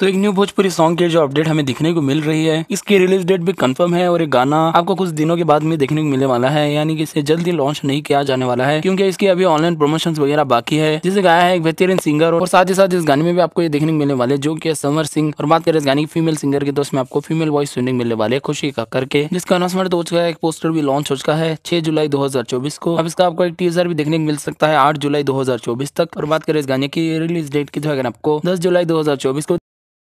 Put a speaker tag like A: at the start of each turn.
A: तो एक new Bhojpuri song की जो अपडेट हमें दिखने को मिल रही है, इसकी रिलीज़ डेट भी कंफर्म है और ये गाना आपको कुछ दिनों के बाद में देखने को मिलने वाला है, यानी कि इसे जल्दी लॉन्च नहीं किया जाने वाला है, क्योंकि इसकी अभी ऑनलाइन प्रमोशन वगैरह बाकी है, जिसे गाया है एक बेहतरीन सिंगर और साथ ही साथ इस गाने में भी आपको ये देखने को मिलने वाले, जो की समर सिंह और बात करें इस गाने की फीमेल सिंगर की तो उसमें आपको फीमेल वॉइस सुनने मिलने वाले खुशी का करके, जिसका अनाउंसमेंट हो चुका है, एक पोस्टर भी लॉन्च हो चुका है, छह जुलाई दो हज़ार चौबीस को। अब इसका आपको एक टीजर भी देखने को मिल सकता है, आठ जुलाई दो हज़ार चौबीस तक, और बात करें इस गाने की रिलीज़ डेट की तो जो है आपको दस जुलाई दो हज़ार चौबीस को